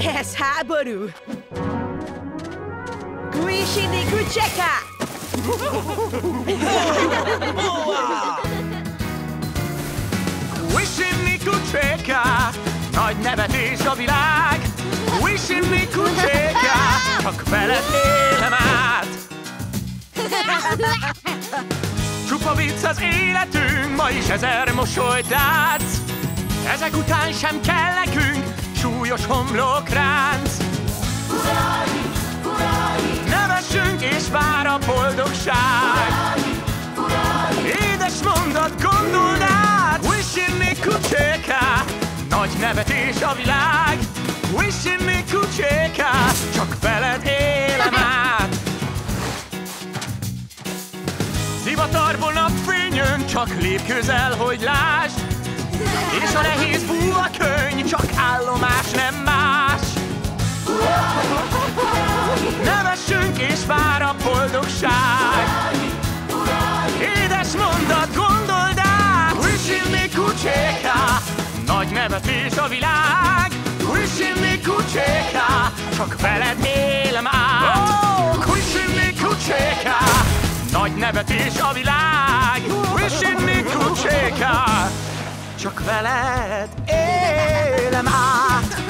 Ez háború! Kuishini Kucheka! Wishing Kucheka, nagy nevetés a világ. Wishing Kucheka, csak veled élem át. Csupa vicc az életünk, ma is ezer mosolyt látsz. Ezek után sem kell súlyos homlokránc. Nevessünk és vár a boldogság. Édes mondat, gondold át Wishing me kucséka Nagy nevetés a világ Wishing me kucséka Csak veled élem át Zivatarból napfényön Csak lép közel, hogy lásd És a nehéz búva könyv Csak állomás, nem más. Nevessünk és vár a boldogság. Édes mondat, gondold át. Me kucséka Nagy nevetés a világ. Me kucséka Csak veled élem át Wishing me kucséka Nagy nevetés a világ. Me kucséka Csak veled élem át